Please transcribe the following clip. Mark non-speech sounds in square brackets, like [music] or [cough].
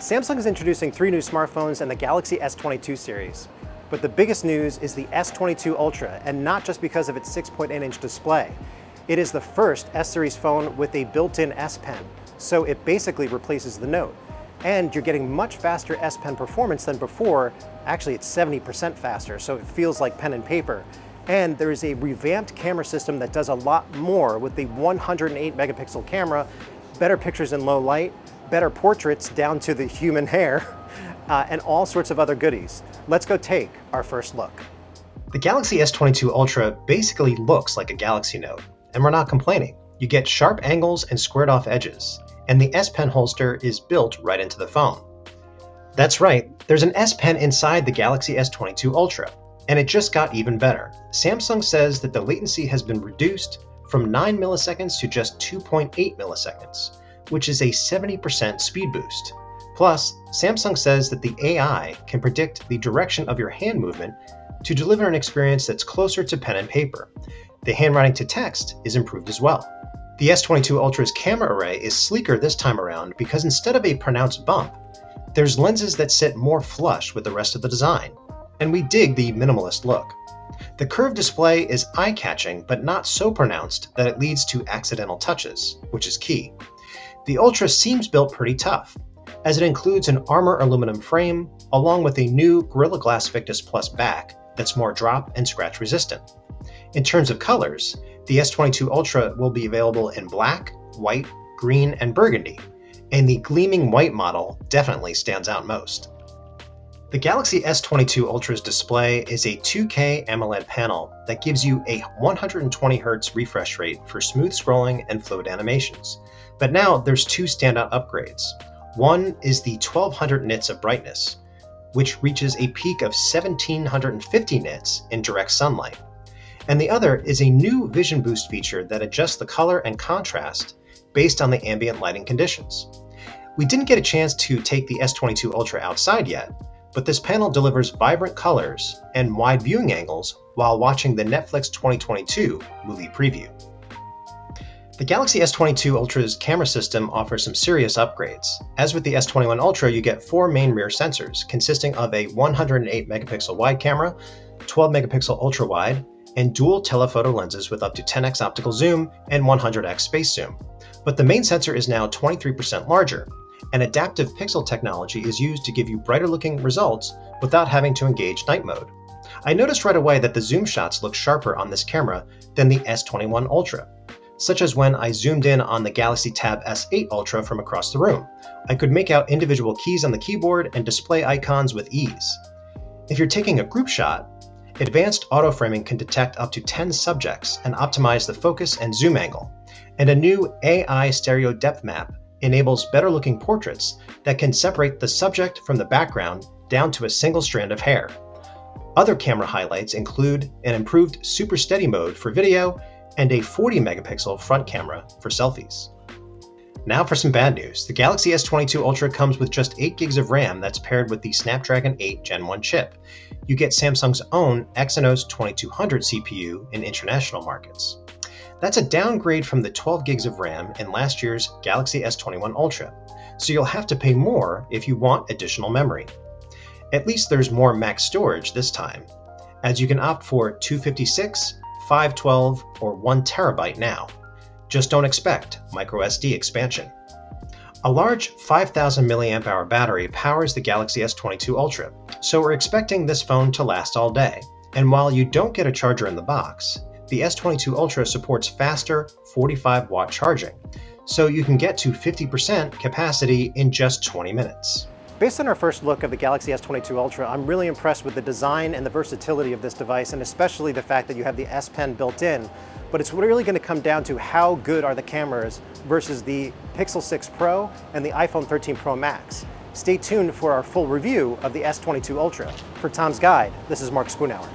Samsung is introducing three new smartphones in the Galaxy S22 series. But the biggest news is the S22 Ultra, and not just because of its 6.8-inch display. It is the first S-series phone with a built-in S Pen, so it basically replaces the Note. And you're getting much faster S Pen performance than before. Actually, it's 70% faster, so it feels like pen and paper. And there is a revamped camera system that does a lot more with the 108 megapixel camera, better pictures in low light, better portraits down to the human hair, [laughs] uh, and all sorts of other goodies. Let's go take our first look. The Galaxy S22 Ultra basically looks like a Galaxy Note, and we're not complaining. You get sharp angles and squared off edges, and the S Pen holster is built right into the phone. That's right, there's an S Pen inside the Galaxy S22 Ultra, and it just got even better. Samsung says that the latency has been reduced from 9 milliseconds to just 2.8 milliseconds, which is a 70% speed boost. Plus, Samsung says that the AI can predict the direction of your hand movement to deliver an experience that's closer to pen and paper. The handwriting to text is improved as well. The S22 Ultra's camera array is sleeker this time around because instead of a pronounced bump, there's lenses that sit more flush with the rest of the design, and we dig the minimalist look. The curved display is eye catching, but not so pronounced that it leads to accidental touches, which is key. The Ultra seems built pretty tough, as it includes an armor aluminum frame along with a new Gorilla Glass Victus Plus back that's more drop and scratch resistant. In terms of colors, the S22 Ultra will be available in black, white, green, and burgundy, and the gleaming white model definitely stands out most. The Galaxy S22 Ultra's display is a 2K AMOLED panel that gives you a 120Hz refresh rate for smooth scrolling and fluid animations. But now there's two standout upgrades. One is the 1200 nits of brightness, which reaches a peak of 1750 nits in direct sunlight. And the other is a new Vision Boost feature that adjusts the color and contrast based on the ambient lighting conditions. We didn't get a chance to take the S22 Ultra outside yet, but this panel delivers vibrant colors and wide viewing angles while watching the Netflix 2022 movie preview. The Galaxy S22 Ultra's camera system offers some serious upgrades. As with the S21 Ultra, you get four main rear sensors, consisting of a 108 megapixel wide camera, 12 megapixel ultra wide, and dual telephoto lenses with up to 10x optical zoom and 100x space zoom. But the main sensor is now 23% larger, and adaptive pixel technology is used to give you brighter looking results without having to engage night mode. I noticed right away that the zoom shots look sharper on this camera than the S21 Ultra, such as when I zoomed in on the Galaxy Tab S8 Ultra from across the room. I could make out individual keys on the keyboard and display icons with ease. If you're taking a group shot, advanced auto framing can detect up to 10 subjects and optimize the focus and zoom angle. And a new AI stereo depth map enables better looking portraits that can separate the subject from the background down to a single strand of hair. Other camera highlights include an improved super steady mode for video and a 40 megapixel front camera for selfies. Now for some bad news. The Galaxy S22 Ultra comes with just 8 gigs of RAM that's paired with the Snapdragon 8 Gen 1 chip. You get Samsung's own Exynos 2200 CPU in international markets. That's a downgrade from the 12 gigs of RAM in last year's Galaxy S21 Ultra, so you'll have to pay more if you want additional memory. At least there's more max storage this time, as you can opt for 256, 512, or 1 terabyte now. Just don't expect microSD expansion. A large 5000 mAh battery powers the Galaxy S22 Ultra, so we're expecting this phone to last all day. And while you don't get a charger in the box, the S22 Ultra supports faster 45 watt charging, so you can get to 50% capacity in just 20 minutes. Based on our first look of the Galaxy S22 Ultra, I'm really impressed with the design and the versatility of this device, and especially the fact that you have the S Pen built in. But it's really going to come down to how good are the cameras versus the Pixel 6 Pro and the iPhone 13 Pro Max. Stay tuned for our full review of the S22 Ultra. For Tom's Guide, this is Mark Spoonauer.